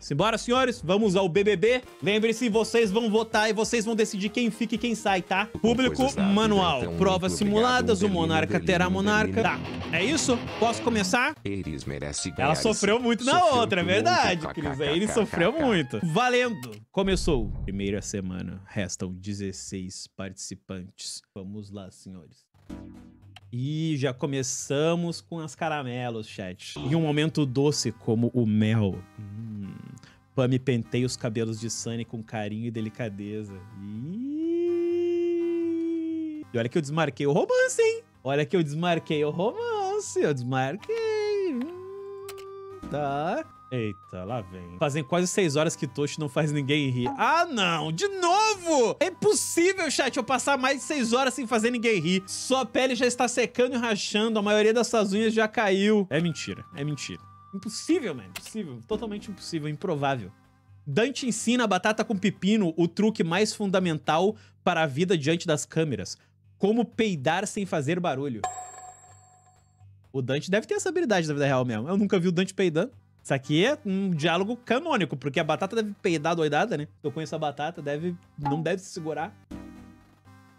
Simbora, senhores, vamos ao BBB. Lembre-se, vocês vão votar e vocês vão decidir quem fica e quem sai, tá? Público, manual, então, provas simuladas, o monarca terá monarca. Tá, é isso? Posso começar? Eles merecem Ela ganhar sofreu esse- muito na Sofreu outra, é verdade, Cris. Ele sofreu muito. Valendo! Começou. Primeira semana. Restam 16 participantes. Vamos lá, senhores. E já começamos com as caramelos, chat. E um momento doce como o mel. Hum. Pami penteia os cabelos de Sunny com carinho e delicadeza. E olha que eu desmarquei o romance, hein? Olha que eu desmarquei o romance. Eu desmarquei. Hum, Tá. Eita, lá vem. Fazem quase seis horas que Toshi não faz ninguém rir. Ah, não! De novo! É impossível, chat, eu passar mais de seis horas sem fazer ninguém rir. Sua pele já está secando e rachando, a maioria das suas unhas já caiu. É mentira, é mentira. Impossível, mano. Impossível. Totalmente impossível, improvável. Dante ensina a batata com pepino o truque mais fundamental para a vida diante das câmeras. Como peidar sem fazer barulho. O Dante deve ter essa habilidade na vida real mesmo. Eu nunca vi o Dante peidando. Isso aqui é um diálogo canônico, porque a batata deve peidar doidada, né? Eu conheço a batata, deve, não deve se segurar.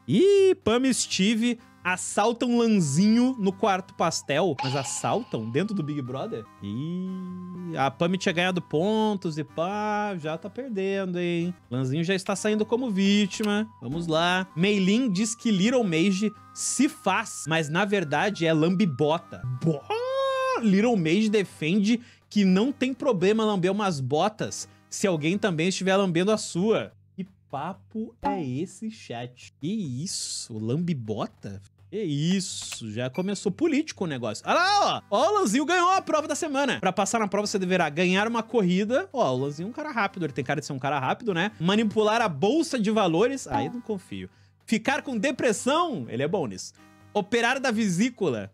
Ih, Pam e Steve assaltam Lanzinho no quarto pastel. Mas assaltam dentro do Big Brother? Ih, a Pam tinha ganhado pontos e pá, já tá perdendo, hein? Lanzinho já está saindo como vítima. Vamos lá. Meilin diz que Little Mage se faz, mas na verdade é lambibota. Boa! Little Mage defende que não tem problema lamber umas botas se alguém também estiver lambendo a sua. Que papo é esse, chat? Que isso? Lambibota? Que isso? Já começou político o negócio. Olha lá, ó. Ó, o Lanzinho ganhou a prova da semana. Pra passar na prova, você deverá ganhar uma corrida. Ó, o Lanzinho é um cara rápido. Ele tem cara de ser um cara rápido, né? Manipular a bolsa de valores. Aí não confio. Ficar com depressão. Ele é bom nisso. Operar da vesícula.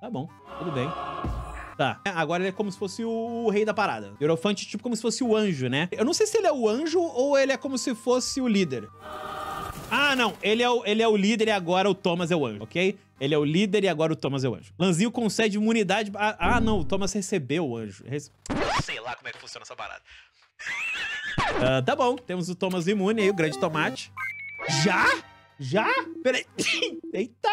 Tá bom, tudo bem. Tá, agora ele é como se fosse o rei da parada. Eurofante, tipo, como se fosse o anjo, né? Eu não sei se ele é o anjo ou ele é como se fosse o líder. Ah, não. Ele é o, ele é o líder e agora o Thomas é o anjo, ok? Ele é o líder e agora o Thomas é o anjo. Lanzinho concede imunidade... Ah, ah, não. O Thomas recebeu o anjo. Rece- Sei lá como é que funciona essa parada. Ah, tá bom. Temos o Thomas imune aí, o grande tomate. Já? Já? Peraí. Eita.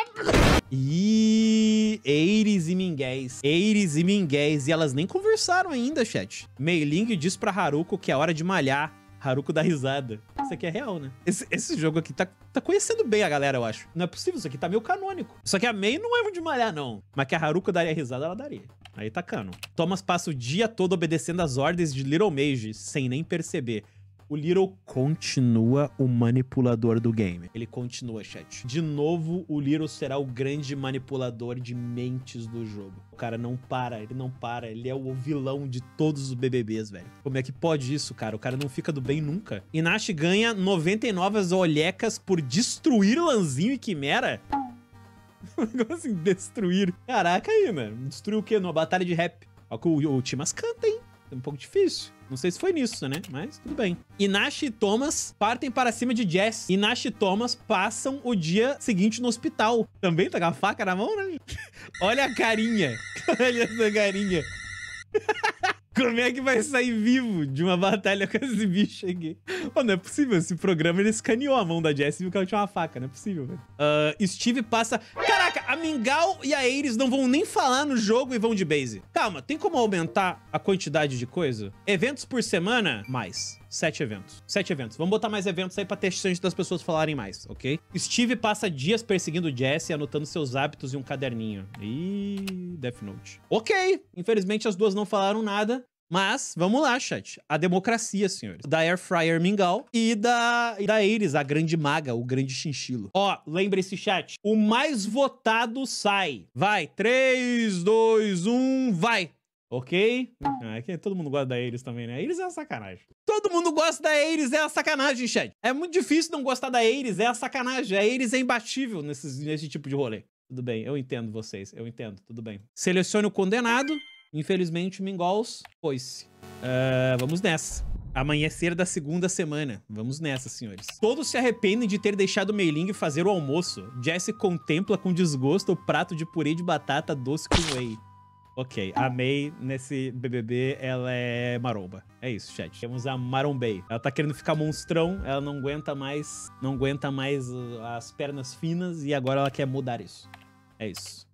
Ih, Eires e Minguéis. Eires e Minguéis. E elas nem conversaram ainda, chat. Meiling diz pra Haruko que é hora de malhar. Haruko dá risada. Isso aqui é real, né? Esse, esse jogo aqui tá, tá conhecendo bem a galera, eu acho. Não é possível, isso aqui tá meio canônico. Só que a Mei não é de malhar, não. Mas que a Haruko daria risada, ela daria. Aí tá cano. Thomas passa o dia todo obedecendo as ordens de Little Mage, sem nem perceber. O Little continua o manipulador do game. Ele continua, chat. De novo, o Little será o grande manipulador de mentes do jogo. O cara não para, ele não para. Ele é o vilão de todos os BBBs, velho. Como é que pode isso, cara? O cara não fica do bem nunca. Inashi ganha 99 olhecas por destruir Lanzinho e Quimera? Como assim, destruir? Caraca aí, mano. Destruiu o quê? Numa batalha de rap. Ó que o, o Timas canta, hein? Um pouco difícil. Não sei se foi nisso, né? Mas tudo bem. Inashi e Thomas partem para cima de Jess. Inashi e Thomas passam o dia seguinte no hospital. Também tá com a faca na mão, né? Olha a carinha. Olha essa carinha. Como é que vai sair vivo de uma batalha com esse bicho aqui? Pô, não é possível. Esse programa ele escaneou a mão da Jess e viu que ela tinha uma faca. Não é possível, velho. Ah, Steve passa. Caraca, a Mingau e a Ares não vão nem falar no jogo e vão de base. Calma, tem como aumentar a quantidade de coisa? Eventos por semana? Mais. Sete eventos. Sete eventos. Vamos botar mais eventos aí pra ter chance das pessoas falarem mais, ok? Steve passa dias perseguindo Jesse, anotando seus hábitos em um caderninho. Ih, Death Note. Ok. Infelizmente as duas não falaram nada. Mas, vamos lá, chat. A democracia, senhores. Da Air Fryer Mingau e da, e da a grande maga, o grande chinchilo. Ó, lembre-se, chat. O mais votado sai. Vai. 3, 2, 1, vai. Ok? É que todo mundo gosta da Ares também, né? Ares é uma sacanagem. Todo mundo gosta da Ares, é uma sacanagem, chat. É muito difícil não gostar da Ares, é a sacanagem. A Ares é imbatível nesse, nesse tipo de rolê. Tudo bem, eu entendo vocês, eu entendo, tudo bem. Selecione o condenado. Infelizmente, Mingols foi-se. Ah, vamos nessa. Amanhecer da segunda semana. Vamos nessa, senhores. Todos se arrependem de ter deixado Meiling fazer o almoço. Jesse contempla com desgosto o prato de purê de batata doce com whey. Ok, a May nesse BBB, ela é maromba. É isso, chat. Temos a Marombei. Ela tá querendo ficar monstrão, ela não aguenta mais, não aguenta mais uh, as pernas finas e agora ela quer mudar isso. É isso.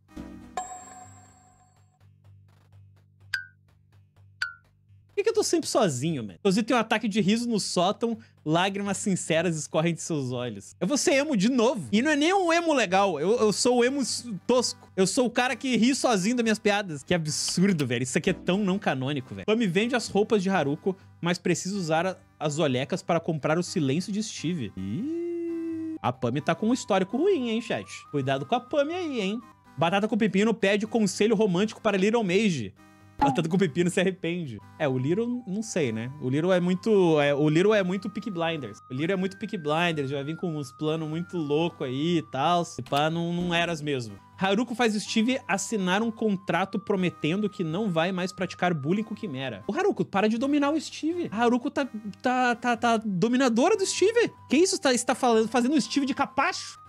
Que, que eu tô sempre sozinho, mano? Inclusive tem um ataque de riso no sótão, lágrimas sinceras escorrem de seus olhos. Eu vou ser emo de novo. E não é nem um emo legal, eu, eu sou o emo tosco. Eu sou o cara que ri sozinho das minhas piadas. Que absurdo, velho. Isso aqui é tão não canônico, velho. Pami vende as roupas de Haruko, mas precisa usar as olhecas para comprar o silêncio de Steve. Ih... A Pami tá com um histórico ruim, hein, chat? Cuidado com a Pami aí, hein? Batata com Pepino pede conselho romântico para Little Mage. Batata com pepino se arrepende. É, o Little, não sei, né? O Little é muito. É, o Little é muito Peak Blinders. O Little é muito Peak Blinders, vai vir com uns planos muito loucos aí e tal. Se pá, não, não eras mesmo. Haruko faz Steve assinar um contrato prometendo que não vai mais praticar bullying com Quimera. O Haruko, para de dominar o Steve. A Haruko tá, tá, tá, tá dominadora do Steve. Que isso? Está, está falando, fazendo o Steve de capacho?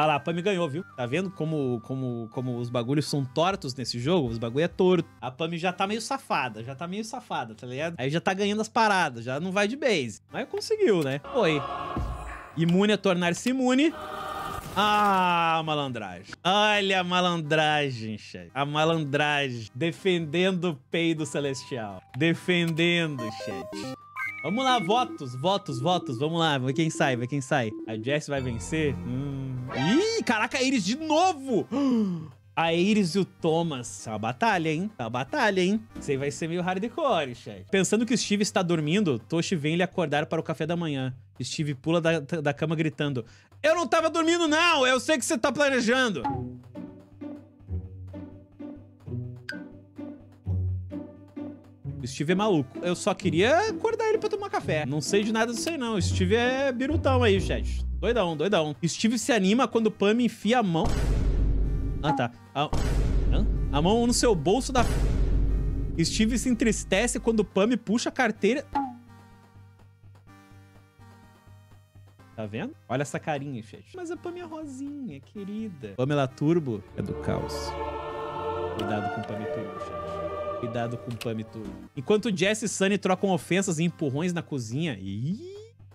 Ah lá, a Pami ganhou, viu? Tá vendo como, como, como os bagulhos são tortos nesse jogo? Os bagulho é torto. A Pami já tá meio safada, já tá meio safada, tá ligado? Aí já tá ganhando as paradas, já não vai de base. Mas conseguiu, né? Foi. Imune a tornar-se imune. Ah, malandragem. Olha a malandragem, chat. A malandragem. Defendendo o peido celestial. Defendendo, chat. Vamos lá, votos, votos, votos. Vamos lá, vai quem sai, vai quem sai. A Jess vai vencer? Hum. Ih, caraca, a Iris de novo! A Iris e o Thomas. É uma batalha, hein? É uma batalha, hein? Isso aí vai ser meio hardcore, chat. Pensando que o Steve está dormindo, Toshi vem lhe acordar para o café da manhã. Steve pula da, da cama gritando. Eu não tava dormindo, não! Eu sei que você tá planejando! O Steve é maluco. Eu só queria acordar ele pra tomar café. Não sei de nada disso aí, não. O Steve é birutão aí, chat. Doidão, doidão. Steve se anima quando Pam enfia a mão... Ah, tá. A... a mão no seu bolso da... Steve se entristece quando Pam puxa a carteira... Tá vendo? Olha essa carinha, chat. Mas a Pam é rosinha, querida. Pamela Turbo é do caos. Cuidado com o Pam Turbo, chat. Cuidado com o Pami tudo. Enquanto Jess e Sunny trocam ofensas e empurrões na cozinha, Ih,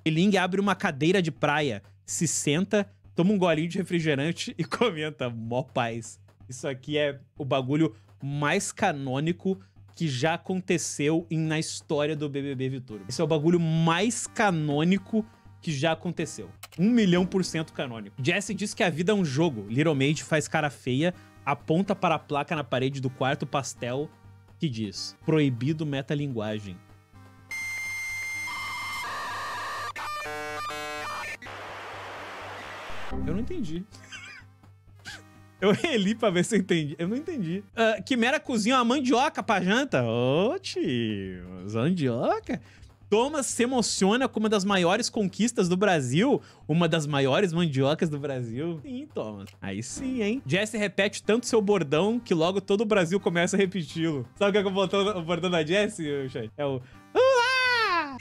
Ling abre uma cadeira de praia, se senta, toma um golinho de refrigerante e comenta, mó paz. Isso aqui é o bagulho mais canônico que já aconteceu na história do BBB Vitor. Esse é o bagulho mais canônico que já aconteceu. Um milhão por cento canônico. Jesse diz que a vida é um jogo. Little Maid faz cara feia, aponta para a placa na parede do quarto pastel que diz proibido metalinguagem. Eu não entendi. Eu reli pra ver se eu entendi. Eu não entendi. Uh, Quimera cozinha uma mandioca pra janta? Ô, tio. Mandioca? Thomas se emociona com uma das maiores conquistas do Brasil, uma das maiores mandiocas do Brasil. Sim, Thomas. Aí sim, hein? Jesse repete tanto seu bordão que logo todo o Brasil começa a repeti-lo. Sabe o que é o bordão da Jessie, Chay? É o... Uá!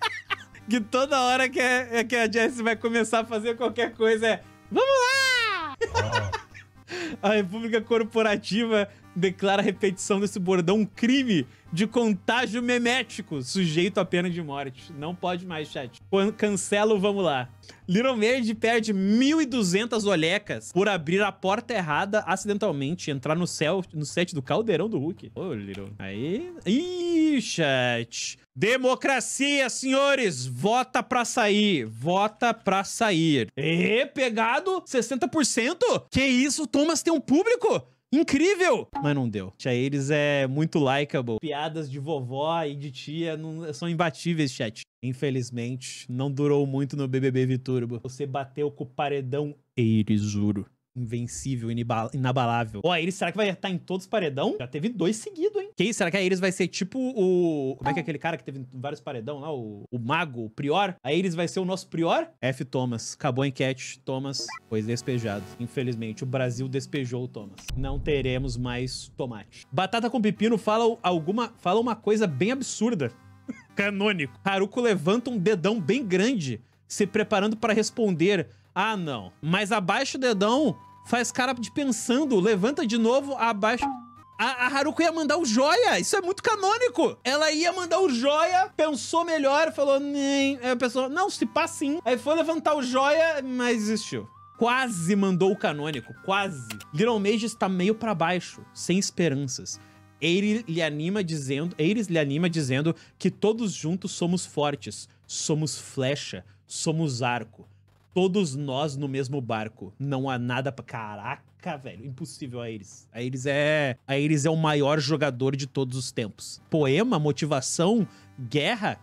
que toda hora que, é, é que a Jessie vai começar a fazer qualquer coisa é... Vamos lá! a República Corporativa declara a repetição desse bordão um crime de contágio memético, sujeito à pena de morte. Não pode mais, chat. Cancelo, vamos lá. Little Maid perde 1.200 olecas por abrir a porta errada acidentalmente e entrar no, céu, no set do caldeirão do Hulk. Ô, oh, Little. Aí... Ih, chat. Democracia, senhores! Vota pra sair. Vota pra sair. E pegado 60%? Que isso? Thomas tem um público? Incrível! Mas não deu. Tia Eles é muito likeable. Piadas de vovó e de tia não, são imbatíveis, chat. Infelizmente, não durou muito no BBB Viturbo. Você bateu com o paredão Eirizuro invencível, inabalável. Ó, a Iris, será que vai estar em todos os paredão? Já teve dois seguidos, hein? Que? Será que a Iris vai ser tipo o... Como é que é aquele cara que teve vários paredão lá? O, o mago, o prior? A Iris vai ser o nosso prior? F. Thomas. Acabou a enquete. Thomas foi despejado. Infelizmente, o Brasil despejou o Thomas. Não teremos mais tomate. Batata com pepino fala alguma... Fala uma coisa bem absurda. Canônico. Haruko levanta um dedão bem grande, se preparando para responder ah, não. Mas abaixa o dedão, faz cara de pensando, levanta de novo, abaixa... A, a, Haruko ia mandar o joia. Isso é muito canônico. Ela ia mandar o joia, pensou melhor, falou, nem. Aí a pessoa, não, se pá sim. Aí foi levantar o joia, mas desistiu. Quase mandou o canônico, quase. Little Mage está meio para baixo, sem esperanças. Eire lhe anima dizendo, Eires lhe anima dizendo que todos juntos somos fortes, somos flecha, somos arco. Todos nós no mesmo barco. Não há nada pra. Caraca, velho. Impossível a Iris. A Iris é. A Iris é o maior jogador de todos os tempos. Poema, motivação, guerra.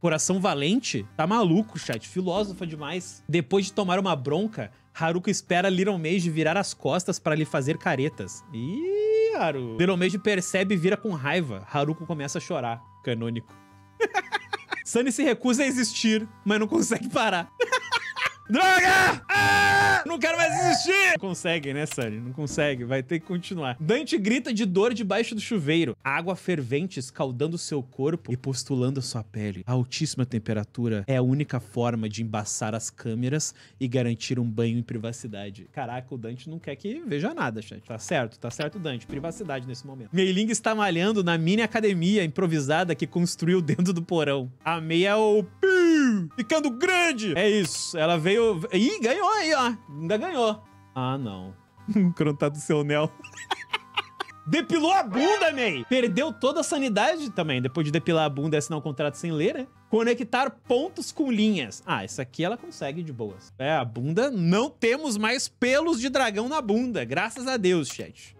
Coração valente? Tá maluco, chat. Filósofa demais. Depois de tomar uma bronca, Haruko espera Little Mage virar as costas para lhe fazer caretas. Ih, Haru. Little Mage percebe e vira com raiva. Haruko começa a chorar. Canônico. Sunny se recusa a existir, mas não consegue parar. Droga! Ah! Não quero mais existir! Não consegue, né, Sunny? Não consegue. Vai ter que continuar. Dante grita de dor debaixo do chuveiro. Água fervente escaldando seu corpo e postulando sua pele. A altíssima temperatura é a única forma de embaçar as câmeras e garantir um banho em privacidade. Caraca, o Dante não quer que veja nada, chat. Tá certo, tá certo, Dante. Privacidade nesse momento. Meiling está malhando na mini academia improvisada que construiu dentro do porão. A meia é o ficando grande. É isso. Ela veio... Ih, ganhou aí, ó. Ainda ganhou. Ah, não. Crontado do seu Nel. Depilou a bunda, May! Perdeu toda a sanidade também, depois de depilar a bunda e assinar um contrato sem ler, né? Conectar pontos com linhas. Ah, isso aqui ela consegue de boas. É, a bunda, não temos mais pelos de dragão na bunda. Graças a Deus, chat.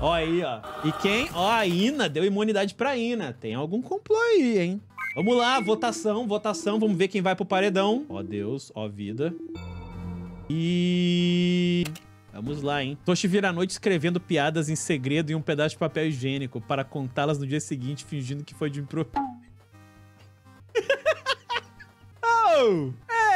Ó aí, ó. E quem? Ó, a Ina deu imunidade pra Ina. Tem algum complô aí, hein? Vamos lá, votação, votação. Vamos ver quem vai pro paredão. Ó Deus, ó vida. E... Vamos lá, hein? Toshi vira a noite escrevendo piadas em segredo em um pedaço de papel higiênico para contá-las no dia seguinte, fingindo que foi de impro... oh!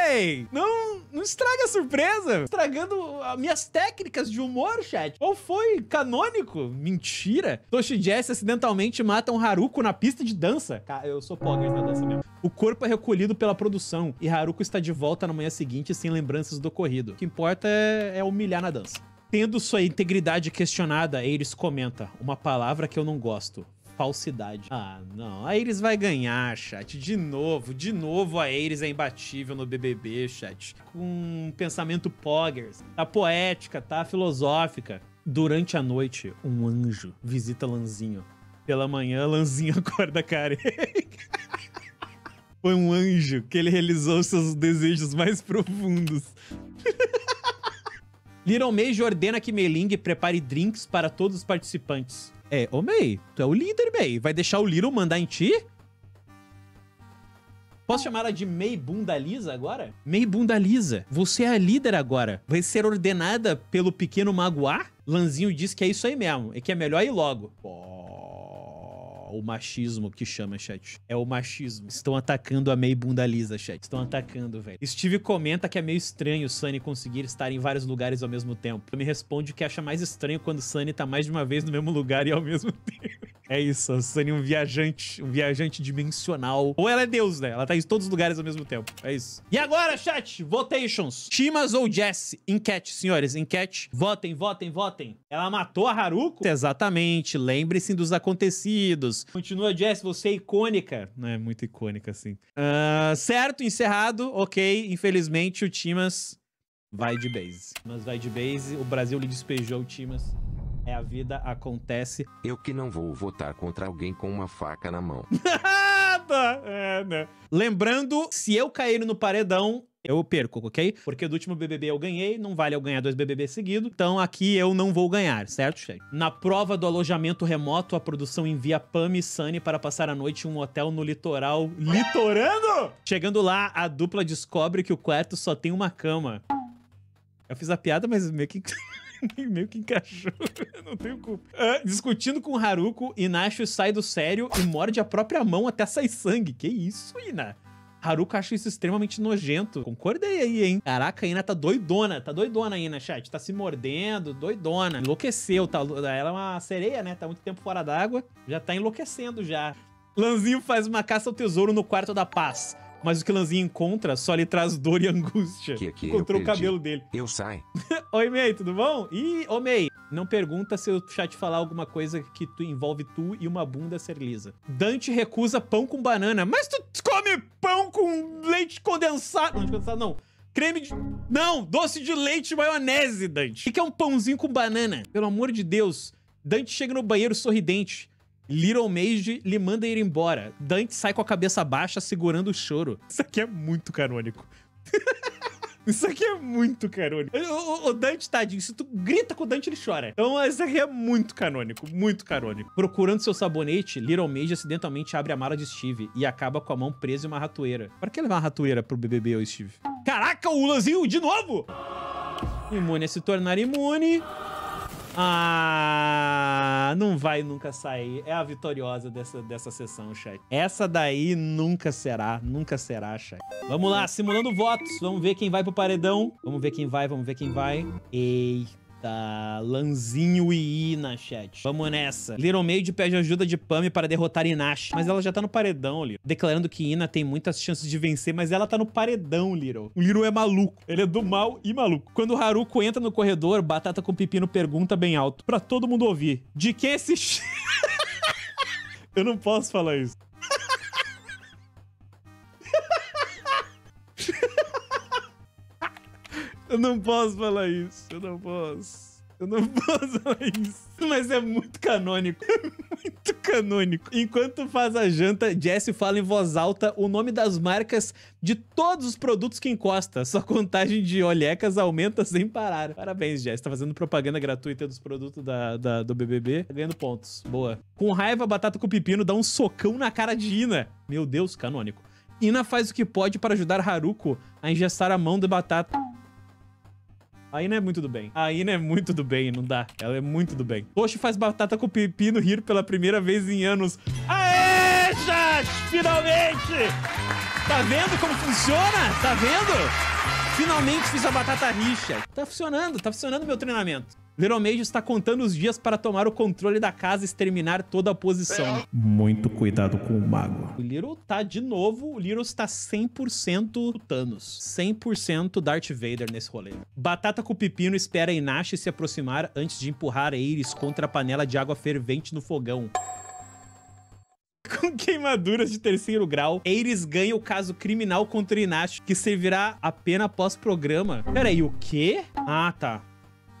Ei! Não, não estraga a surpresa! Estragando as minhas técnicas de humor, chat. Ou foi canônico? Mentira! Toshi Jess acidentalmente mata um Haruko na pista de dança. Eu sou poggers na dança mesmo. O corpo é recolhido pela produção e Haruko está de volta na manhã seguinte sem lembranças do ocorrido. O que importa é, é humilhar na dança. Tendo sua integridade questionada, Ares comenta uma palavra que eu não gosto falsidade. Ah, não. A Iris vai ganhar, chat. De novo, de novo a Iris é imbatível no BBB, chat. Com um pensamento poggers. Tá poética, tá filosófica. Durante a noite, um anjo visita Lanzinho. Pela manhã, Lanzinho acorda careca. Foi um anjo que ele realizou seus desejos mais profundos. Little Mage ordena que Meling prepare drinks para todos os participantes. É, ô Mei, tu é o líder, Mei. Vai deixar o Little mandar em ti? Posso chamar ela de Mei Bunda Lisa agora? Mei Bunda Lisa, você é a líder agora. Vai ser ordenada pelo pequeno Magoá? Lanzinho diz que é isso aí mesmo, e que é melhor ir logo. Pô o machismo que chama, chat. É o machismo. Estão atacando a Mei bunda lisa, chat. Estão atacando, velho. Steve comenta que é meio estranho o Sunny conseguir estar em vários lugares ao mesmo tempo. Me responde que acha mais estranho quando o Sunny tá mais de uma vez no mesmo lugar e ao mesmo tempo. É isso, a Sunny é um viajante, um viajante dimensional. Ou ela é Deus, né? Ela tá em todos os lugares ao mesmo tempo. É isso. E agora, chat, votations. Shimas ou Jess? Enquete, senhores, enquete. Votem, votem, votem. Ela matou a Haruko? Exatamente. Lembre-se dos acontecidos. Continua, Jess, você é icônica. Não é muito icônica, assim. Uh, certo, encerrado. Ok, infelizmente o Timas vai de base. Mas vai de base. O Brasil lhe despejou o Timas. É a vida, acontece. Eu que não vou votar contra alguém com uma faca na mão. Nada! É, né? Lembrando, se eu cair no paredão, eu perco, ok? Porque do último BBB eu ganhei, não vale eu ganhar dois BBB seguidos, então aqui eu não vou ganhar, certo, chefe? Na prova do alojamento remoto, a produção envia Pam e Sunny para passar a noite em um hotel no litoral litorano! Chegando lá, a dupla descobre que o quarto só tem uma cama. Eu fiz a piada, mas meio que... meio que encaixou. não tenho culpa. Discutindo com Haruko, Inashu sai do sério e morde a própria mão até sair sangue. Que isso, Ina? Haruka acha isso extremamente nojento. Concordei aí, hein? Caraca, a Ina tá doidona. Tá doidona aí, chat? Tá se mordendo, doidona. Enlouqueceu. Tá... Ela é uma sereia, né? Tá muito tempo fora d'água. Já tá enlouquecendo já. Lanzinho faz uma caça ao tesouro no quarto da paz. Mas o que Lanzinho encontra só lhe traz dor e angústia. Que, que Encontrou o cabelo dele. Eu saio. Oi, Mei, tudo bom? Ih, ô Mei, Não pergunta se o chat falar alguma coisa que tu envolve tu e uma bunda ser lisa. Dante recusa pão com banana. Mas tu come pão com leite condensado. Não, condensado não. Creme de... Não, doce de leite maionese, Dante. O que é um pãozinho com banana? Pelo amor de Deus. Dante chega no banheiro sorridente. Little Mage lhe manda ir embora. Dante sai com a cabeça baixa, segurando o choro. Isso aqui é muito canônico. Isso aqui é muito canônico. O, o, Dante, tadinho, se tu grita com o Dante, ele chora. Então, isso aqui é muito canônico, muito canônico. Procurando seu sabonete, Little Mage acidentalmente abre a mala de Steve e acaba com a mão presa em uma ratoeira. Para que levar uma ratoeira pro BBB, ô Steve? Caraca, o Lanzinho de novo! Imune a se tornar imune. Ah, não vai nunca sair. É a vitoriosa dessa, dessa sessão, chat. Essa daí nunca será, nunca será, chat. Vamos lá, simulando votos. Vamos ver quem vai pro paredão. Vamos ver quem vai, vamos ver quem vai. Eita. Tá, Lanzinho e Ina, chat. Vamos nessa. Little Maid pede ajuda de Pami para derrotar Inashi. Mas ela já tá no paredão, Little. Declarando que Ina tem muitas chances de vencer, mas ela tá no paredão, Little. O Little é maluco. Ele é do mal e maluco. Quando o Haruko entra no corredor, Batata com Pepino pergunta bem alto. Pra todo mundo ouvir. De que esse... Eu não posso falar isso. Eu não posso falar isso. Eu não posso. Eu não posso falar isso. Mas é muito canônico. É muito canônico. Enquanto faz a janta, Jesse fala em voz alta o nome das marcas de todos os produtos que encosta. Sua contagem de olhecas aumenta sem parar. Parabéns, Jesse. Tá fazendo propaganda gratuita dos produtos da, da, do BBB. Tá ganhando pontos. Boa. Com raiva, Batata com Pepino dá um socão na cara de Ina. Meu Deus, canônico. Ina faz o que pode para ajudar Haruko a engessar a mão de Batata. Aí não é muito do bem. Aí não é muito do bem, não dá. Ela é muito do bem. Poxa, faz batata com pepino rir pela primeira vez em anos. Aê, chat! Finalmente! Tá vendo como funciona? Tá vendo? Finalmente fiz a batata rixa. Tá funcionando, tá funcionando meu treinamento. Little Mage está contando os dias para tomar o controle da casa e exterminar toda a oposição. Muito cuidado com o mago. O Little tá de novo, o Little está 100% Thanos. 100% Darth Vader nesse rolê. Batata com pepino espera Inashi se aproximar antes de empurrar Ares contra a panela de água fervente no fogão. Com queimaduras de terceiro grau, Ares ganha o caso criminal contra Inashi, que servirá a pena após programa. Peraí, o quê? Ah, tá.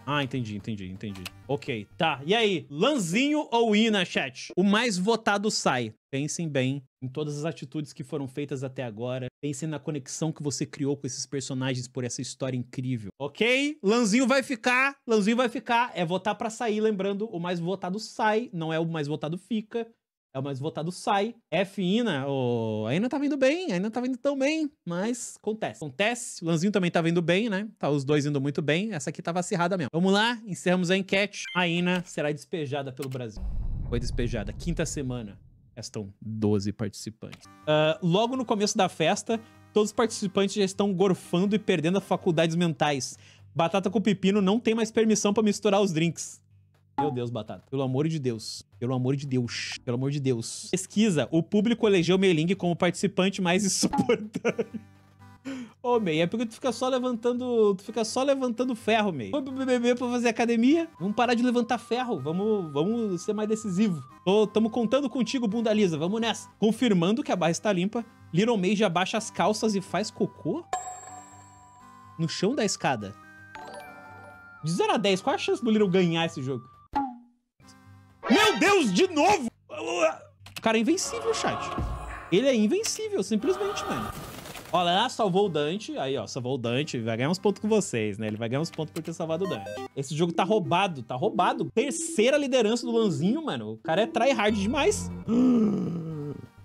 Ah, entendi, entendi, entendi. Ok, tá. E aí, Lanzinho ou Ina, chat? O mais votado sai. Pensem bem em todas as atitudes que foram feitas até agora. Pensem na conexão que você criou com esses personagens por essa história incrível. Ok? Lanzinho vai ficar. Lanzinho vai ficar. É votar para sair, lembrando, o mais votado sai, não é o mais votado fica é o mais votado, sai. F Ina, oh, tá vindo bem, a Ina tá vindo tão bem, mas acontece. Acontece, o Lanzinho também tá vindo bem, né? Tá os dois indo muito bem, essa aqui tava acirrada mesmo. Vamos lá, encerramos a enquete. A Ina será despejada pelo Brasil. Foi despejada, quinta semana. Restam 12 participantes. Uh, logo no começo da festa, todos os participantes já estão gorfando e perdendo faculdades mentais. Batata com pepino não tem mais permissão para misturar os drinks. Meu Deus, Batata. Pelo amor de Deus. Pelo amor de Deus. Pelo amor de Deus. Pesquisa. O público elegeu Meiling como participante mais insuportável. Ô, oh, Mei, é porque tu fica só levantando. Tu fica só levantando ferro, Mei. Vamos pro BBB pra fazer academia? Vamos parar de levantar ferro. Vamos, vamos ser mais decisivo. Tô, tamo contando contigo, bunda lisa. Vamos nessa. Confirmando que a barra está limpa, Little May já baixa as calças e faz cocô? No chão da escada. De 0 a 10, qual a chance do Little ganhar esse jogo? Meu Deus, de novo! O cara é invencível, chat. Ele é invencível, simplesmente, mano. Olha lá, salvou o Dante. Aí, ó, salvou o Dante. Vai ganhar uns pontos com vocês, né? Ele vai ganhar uns pontos por ter salvado o Dante. Esse jogo tá roubado, tá roubado. Terceira liderança do Lanzinho, mano. O cara é tryhard demais.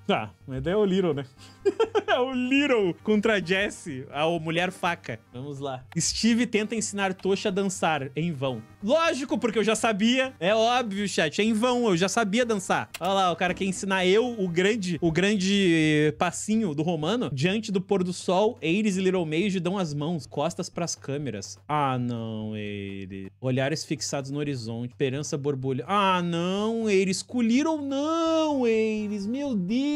Tá, mas é o Little, né? é o Little contra a Jessie, a mulher faca. Vamos lá. Steve tenta ensinar Tocha a dançar, em vão. Lógico, porque eu já sabia. É óbvio, chat. É em vão, eu já sabia dançar. Olha lá, o cara quer ensinar eu, o grande, o grande passinho do romano. Diante do pôr do sol, Ares e Little Mage dão as mãos, costas pras câmeras. Ah, não, Ares. Olhares fixados no horizonte, esperança borbulha. Ah, não, Ares. Com Little não, Ares. Meu Deus.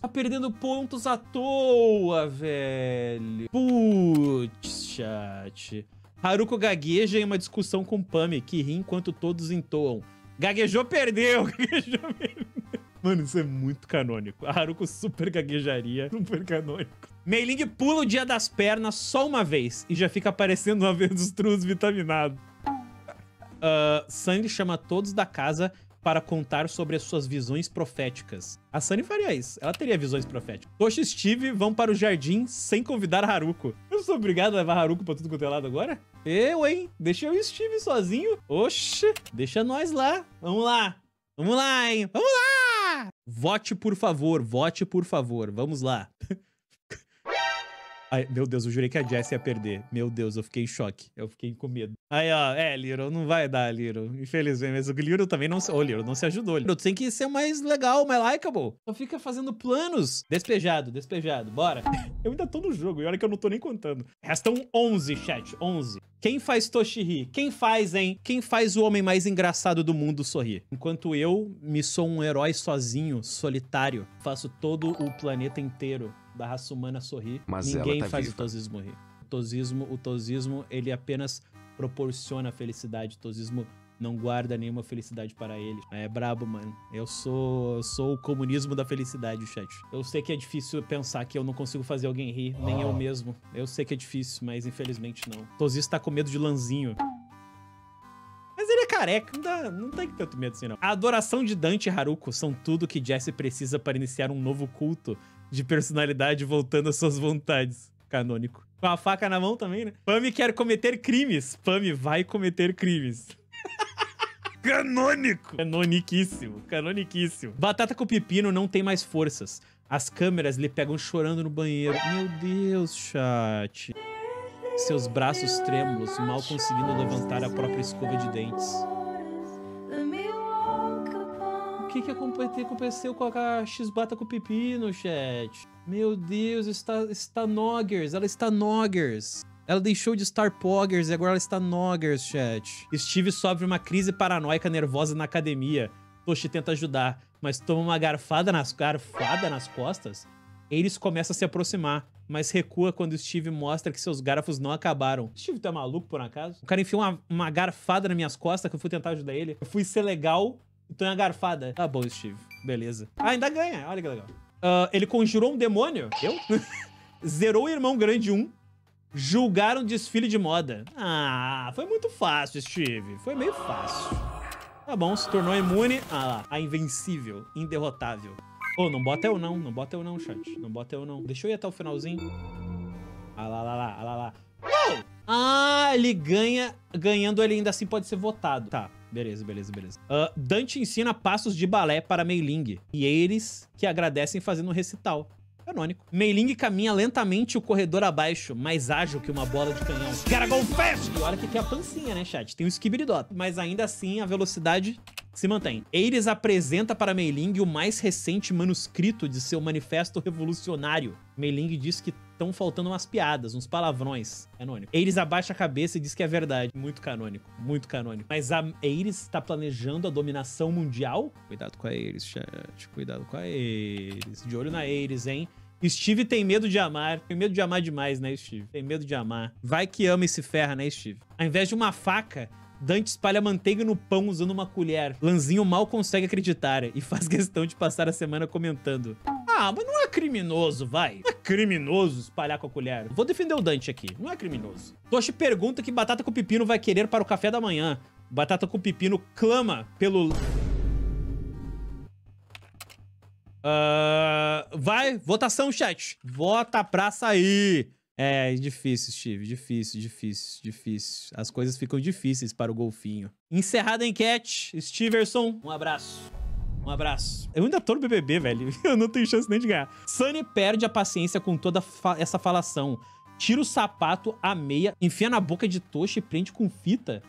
Tá perdendo pontos à toa, velho. Putz, chat. Haruko gagueja em uma discussão com Pami, que ri enquanto todos entoam. Gaguejou, perdeu! Gaguejou. Mano, isso é muito canônico. A Haruko super gaguejaria, super canônico. Meiling pula o dia das pernas só uma vez e já fica aparecendo uma vez dos trus vitaminados. Uh, Sandy chama todos da casa para contar sobre as suas visões proféticas. A Sunny faria isso. Ela teria visões proféticas. Toshi e Steve vão para o jardim sem convidar Haruko. Eu sou obrigado a levar Haruko pra tudo quanto é lado agora? Eu, hein? Deixa eu e Steve sozinho. Oxe, deixa nós lá. Vamos lá. Vamos lá, hein? Vamos lá! Vote, por favor. Vote, por favor. Vamos lá. Ai, meu Deus, eu jurei que a Jessie ia perder. Meu Deus, eu fiquei em choque. Eu fiquei com medo. Aí, ó, é, Liro, não vai dar, Liro. Infelizmente, mas o Liro também não se... Ô, Liro, não se ajudou. Liro, tu tem que ser mais legal, mais likeable. Só fica fazendo planos. Despejado, despejado, bora. Eu ainda tô no jogo, e olha que eu não tô nem contando. Restam 11, chat, 11. Quem faz Toshiri? Quem faz, hein? Quem faz o homem mais engraçado do mundo sorrir? Enquanto eu me sou um herói sozinho, solitário, faço todo o planeta inteiro da raça humana sorrir, Mas ninguém tá faz viva. o tosismo rir. O tosismo, o tosismo, ele apenas proporciona felicidade. O tosismo não guarda nenhuma felicidade para ele. É brabo, mano. Eu sou, eu sou o comunismo da felicidade, chat. Eu sei que é difícil pensar que eu não consigo fazer alguém rir, nem eu mesmo. Eu sei que é difícil, mas infelizmente não. Tosismo tá com medo de Lanzinho. Mas ele é careca, não, dá, não tem tanto medo assim, não. A adoração de Dante e Haruko são tudo que Jesse precisa para iniciar um novo culto de personalidade voltando às suas vontades. Canônico. Com a faca na mão também, né? Pami quer cometer crimes. Pami vai cometer crimes. Canônico! Canoniquíssimo, canoniquíssimo. Batata com pepino não tem mais forças. As câmeras lhe pegam chorando no banheiro. Meu Deus, chat. Seus braços trêmulos, mal conseguindo levantar a própria escova de dentes. Que que aconte- aconteceu com a X-Bata com pepino, chat? Meu Deus, está, está Noggers, ela está Noggers. Ela deixou de estar Poggers e agora ela está Noggers, chat. Steve sofre uma crise paranoica nervosa na academia. Toshi tenta ajudar, mas toma uma garfada nas, garfada nas costas. Eles começam a se aproximar, mas recua quando Steve mostra que seus garfos não acabaram. Steve tá maluco, por acaso? O cara enfiou uma, uma garfada nas minhas costas que eu fui tentar ajudar ele. Eu fui ser legal e em uma garfada. Tá bom, Steve. Beleza. Ah, ainda ganha. Olha que legal. Ah, ele conjurou um demônio. Eu? Zerou o Irmão Grande 1. Julgaram desfile de moda. Ah, foi muito fácil, Steve. Foi meio fácil. Tá bom, se tornou imune. Ah lá, a invencível, inderrotável. Ô, não bota eu não, não bota eu não, chat. Não bota eu não. Deixa eu ir até o finalzinho. Ah lá, lá, lá, ah lá, lá. Oh! Ah, ele ganha. Ganhando, ele ainda assim pode ser votado. Tá, beleza, beleza, beleza. Ah, Dante ensina passos de balé para Mei Ling. E eles que agradecem fazendo um recital. Canônico. Mei Ling caminha lentamente o corredor abaixo, mais ágil que uma bola de canhão. Gotta go! E olha que tem a pancinha, né, chat? Tem o Skibididop. Mas ainda assim, a velocidade se mantém. Eires apresenta para Mei Ling o mais recente manuscrito de seu manifesto revolucionário. Mei Ling diz que estão faltando umas piadas, uns palavrões. Canônico. Eires abaixa a cabeça e diz que é verdade. Muito canônico, muito canônico. Mas a Eires está planejando a dominação mundial? Cuidado com a Eires, chat. Cuidado com a Eires. De olho na Eires, hein? Steve tem medo de amar. Tem medo de amar demais, né, Steve? Tem medo de amar. Vai que ama e se ferra, né, Steve? Ao invés de uma faca, Dante espalha manteiga no pão usando uma colher. Lanzinho mal consegue acreditar e faz questão de passar a semana comentando. Ah, mas não é criminoso, vai. Não é criminoso espalhar com a colher. Vou defender o Dante aqui. Não é criminoso. Toshi pergunta que batata com pepino vai querer para o café da manhã. Batata com pepino clama pelo Ah, vai, votação, chat. Vota pra sair. É, difícil, Steve. Difícil, difícil, difícil. As coisas ficam difíceis para o golfinho. Encerrada a enquete. Steverson, um abraço. Um abraço. Eu ainda tô no BBB, velho. Eu não tenho chance nem de ganhar. Sunny perde a paciência com toda fa- essa falação. Tira o sapato, a meia, enfia na boca de Toshi e prende com fita.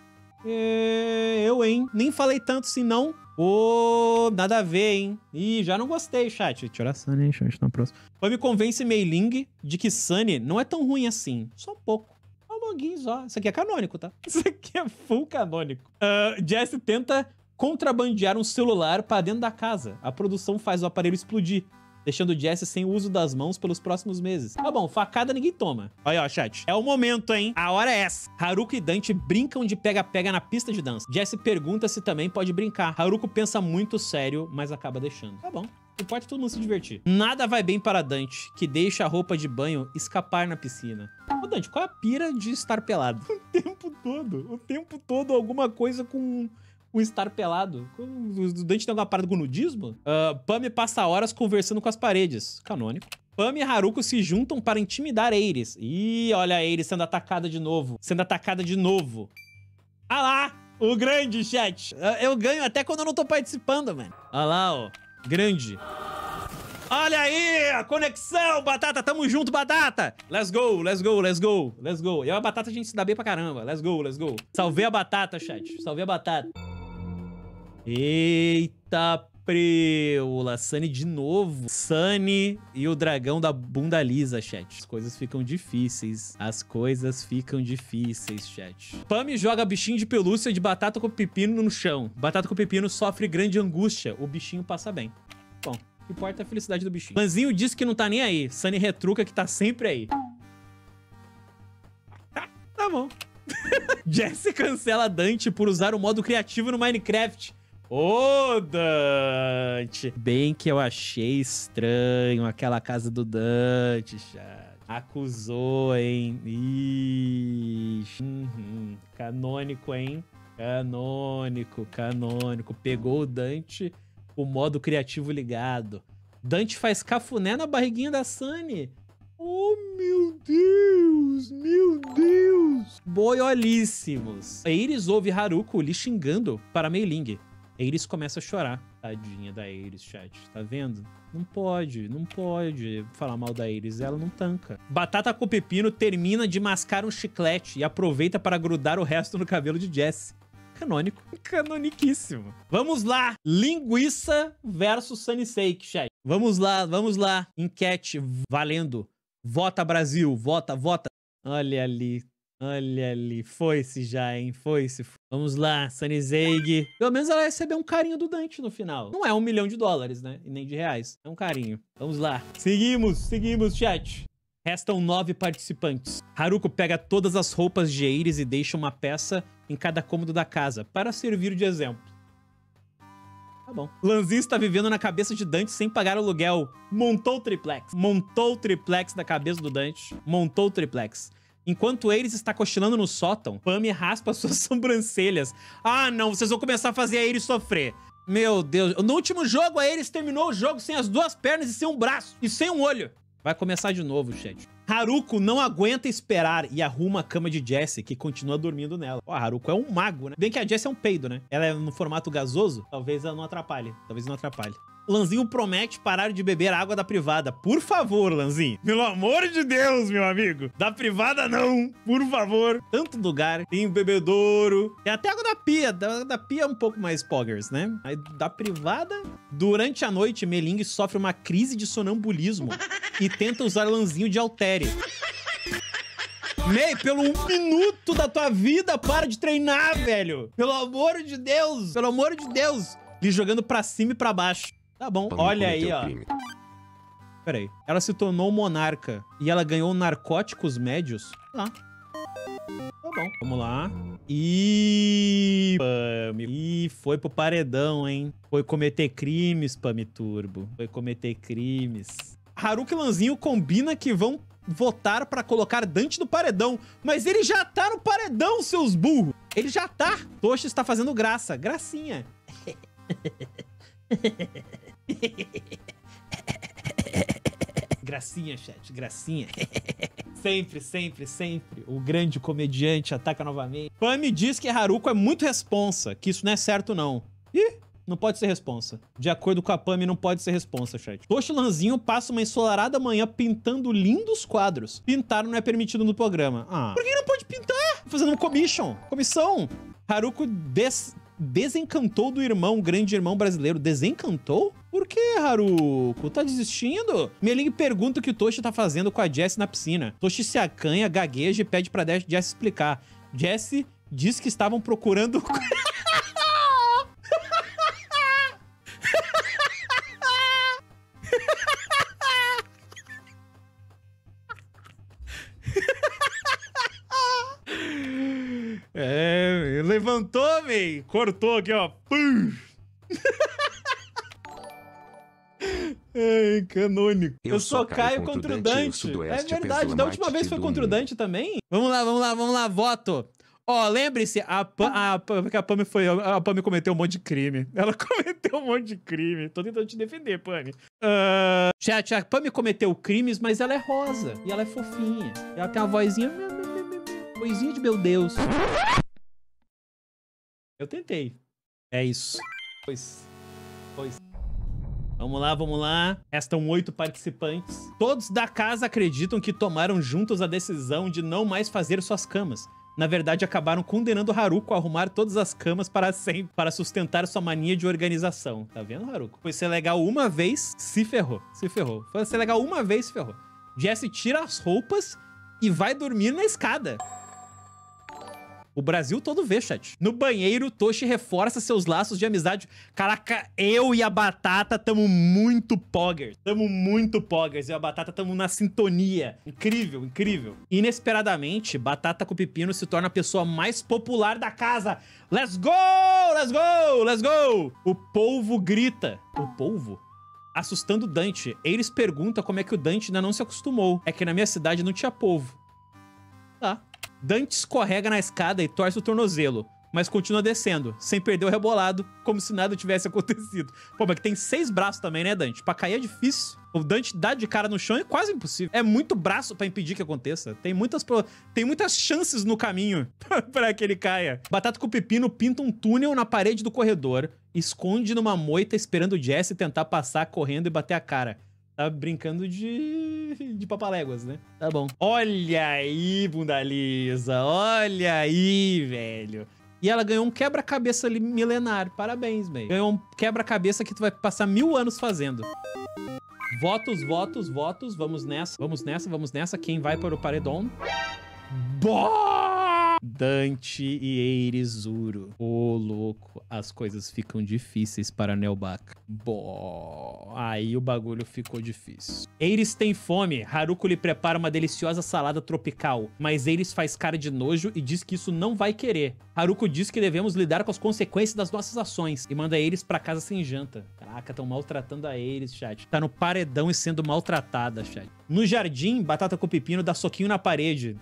É, eu, hein? Nem falei tanto assim, não. Ô, nada a ver, hein? Ih, já não gostei, chat. Tirar Sunny, hein? Eu na próxima. Foi me convence Mei Ling de que Sunny não é tão ruim assim. Só um pouco. Só um pouquinho. Isso aqui é canônico, tá? Isso aqui é full canônico. Ah, Jesse tenta contrabandear um celular pra dentro da casa. A produção faz o aparelho explodir. deixando Jesse sem o uso das mãos pelos próximos meses. Tá bom, facada ninguém toma. Olha, ó, chat. É o momento, hein? A hora é essa. Haruko e Dante brincam de pega-pega na pista de dança. Jesse pergunta se também pode brincar. Haruko pensa muito sério, mas acaba deixando. Tá bom. Importa todo mundo se divertir. Nada vai bem para Dante, que deixa a roupa de banho escapar na piscina. Ô, Dante, qual é a pira de estar pelado? O tempo todo. O tempo todo alguma coisa com o estar pelado. O Dante tem alguma parada com nudismo? Uh, Pami passa horas conversando com as paredes. Canônico. Pami e Haruko se juntam para intimidar Eiris. Ih, olha a sendo atacada de novo. Sendo atacada de novo. Ah lá! O grande chat. Eu ganho até quando eu não tô participando, mano. Olha lá, ó. Grande. Olha aí, a conexão, Batata, tamo junto, Batata. Let's go, let's go, let's go, let's go. E a Batata a gente se dá bem pra caramba. Let's go, let's go. Salvei a Batata, chat. Salvei a Batata. Eita preula. Sunny de novo. Sunny e o dragão da bunda lisa, chat. As coisas ficam difíceis. As coisas ficam difíceis, chat. Pami joga bichinho de pelúcia de batata com pepino no chão. Batata com pepino sofre grande angústia. O bichinho passa bem. Bom, importa é a felicidade do bichinho. Lanzinho disse que não tá nem aí. Sunny retruca que tá sempre aí. tá bom. Jesse cancela Dante por usar o modo criativo no Minecraft. Ô, Dante! Bem que eu achei estranho aquela casa do Dante, chat. Acusou, hein? Ixi. Uhum. Canônico, hein? Canônico, canônico. Pegou o Dante, o modo criativo ligado. Dante faz cafuné na barriguinha da Sunny. Oh, meu Deus! Meu Deus! Boiolíssimos. Iris ouve Haruko lhe xingando para Mei Ling. Iris começa a chorar. Tadinha da Iris, chat. Tá vendo? Não pode, não pode falar mal da Iris. Ela não tanca. Batata com pepino termina de mascar um chiclete e aproveita para grudar o resto no cabelo de Jesse. Canônico. Canoniquíssimo. Vamos lá. Linguiça versus Sunny Sake, chat. Vamos lá, vamos lá. Enquete valendo. Vota Brasil. Vota, vota. Olha ali. Olha ali, foi-se já, hein? Foi-se. Vamos lá, Sunny Zeig. Pelo menos ela recebeu um carinho do Dante no final. Não é um milhão de dólares, né? E nem de reais. É um carinho. Vamos lá. Seguimos, seguimos, chat. Restam nove participantes. Haruko pega todas as roupas de Eiris e deixa uma peça em cada cômodo da casa, para servir de exemplo. Tá bom. Lanzinho está vivendo na cabeça de Dante sem pagar aluguel. Montou o triplex. Montou o triplex da cabeça do Dante. Montou o triplex. Enquanto Ares está cochilando no sótão, Pami raspa suas sobrancelhas. Ah, não, vocês vão começar a fazer a Ares sofrer. Meu Deus, no último jogo a Ares terminou o jogo sem as duas pernas e sem um braço e sem um olho. Vai começar de novo, chat. Haruko não aguenta esperar e arruma a cama de Jessie, que continua dormindo nela. Ó, Haruko é um mago, né? Bem que a Jessie é um peido, né? Ela é no formato gasoso, talvez ela não atrapalhe. Talvez não atrapalhe. Lanzinho promete parar de beber água da privada. Por favor, Lanzinho. Pelo amor de Deus, meu amigo. Da privada não, por favor. Tanto lugar. Tem bebedouro. Tem até água da pia. Da, da pia é um pouco mais poggers, né? Aí da privada. Durante a noite, Meling sofre uma crise de sonambulismo e tenta usar Lanzinho de altere. Mei, pelo um minuto da tua vida, para de treinar, velho. Pelo amor de Deus. Pelo amor de Deus. Lhe jogando pra cima e pra baixo. Tá bom, olha aí, ó. Crime. Peraí. Ela se tornou monarca e ela ganhou narcóticos médios? Lá. Tá bom. Vamos lá. Ih, Pami. Ih, foi pro paredão, hein? Foi cometer crimes, Pami Turbo. Foi cometer crimes. Haruki e Lanzinho combina que vão votar pra colocar Dante no paredão. Mas ele já tá no paredão, seus burros. Ele já tá. Toshi está fazendo graça. Gracinha. Gracinha, chat, gracinha. sempre, sempre, sempre. O grande comediante ataca novamente. Pami diz que Haruko é muito responsa, que isso não é certo não. Ih, não pode ser responsa. De acordo com a Pami, não pode ser responsa, chat. Toshi Lanzinho passa uma ensolarada manhã pintando lindos quadros. Pintar não é permitido no programa. Ah, por que não pode pintar? Fazendo uma commission, comissão. Haruko des desencantou do irmão, grande irmão brasileiro. Desencantou? Por que, Haruko? Tá desistindo? Meling pergunta o que o Toshi tá fazendo com a Jessie na piscina. Toshi se acanha, gagueja e pede pra Jessie explicar. Jessie diz que estavam procurando... levantou, May. Cortou aqui, ó. Pum. Canônico. Eu, Eu só caio contra o Dante. É verdade, da última vez foi contra o Dante também. Vamos lá, vamos lá, vamos lá, voto. Ó, lembre-se, a, Pam, a, Pam, a Pami foi. A Pami cometeu um monte de crime. Ela cometeu um monte de crime. Tô tentando te defender, Pami. Ah, chat, a Pami cometeu crimes, mas ela é rosa. E ela é fofinha. Ela tem uma vozinha. Vozinha de meu Deus. Eu tentei. É isso. Pois. Pois. Vamos lá, vamos lá. Restam oito participantes. Todos da casa acreditam que tomaram juntos a decisão de não mais fazer suas camas. Na verdade, acabaram condenando Haruko a arrumar todas as camas para sempre, para sustentar sua mania de organização. Tá vendo, Haruko? Foi ser legal uma vez, se ferrou. Se ferrou. Foi ser legal uma vez, se ferrou. Jesse tira as roupas e vai dormir na escada. O Brasil todo vê, chat. No banheiro, Toshi reforça seus laços de amizade. Caraca, eu e a Batata tamo muito poggers. Tamo muito poggers. Eu e a Batata tamo na sintonia. Incrível, incrível. Inesperadamente, Batata com Pepino se torna a pessoa mais popular da casa. Let's go! Let's go! Let's go! O polvo grita. O polvo? Assustando Dante. Eles perguntam como é que o Dante ainda não se acostumou. É que na minha cidade não tinha polvo. Tá. Dante escorrega na escada e torce o tornozelo, mas continua descendo, sem perder o rebolado, como se nada tivesse acontecido. Pô, mas que tem seis braços também, né, Dante? Pra cair é difícil. O Dante dá de cara no chão é quase impossível. É muito braço pra impedir que aconteça. Tem muitas, tem muitas chances no caminho pra que ele caia. Batata com Pepino pinta um túnel na parede do corredor, esconde numa moita esperando o Jesse tentar passar correndo e bater a cara. Tá brincando de. de papaléguas, né? Tá bom. Olha aí, bunda lisa. Olha aí, velho. E ela ganhou um quebra-cabeça milenar. Parabéns, meio. Ganhou um quebra-cabeça que tu vai passar mil anos fazendo. Votos, votos, votos. Vamos nessa, vamos nessa, vamos nessa. Quem vai para o paredão? Bó! Dante e Eirizuro. Ô, louco, as coisas ficam difíceis para Nelbaka. Bó! Aí o bagulho ficou difícil. Eiris tem fome. Haruko lhe prepara uma deliciosa salada tropical, mas Eiris faz cara de nojo e diz que isso não vai querer. Haruko diz que devemos lidar com as consequências das nossas ações e manda Eiris pra casa sem janta. Caraca, tão maltratando a Eiris, chat. Tá no paredão e sendo maltratada, chat. No jardim, Batata com Pepino dá soquinho na parede.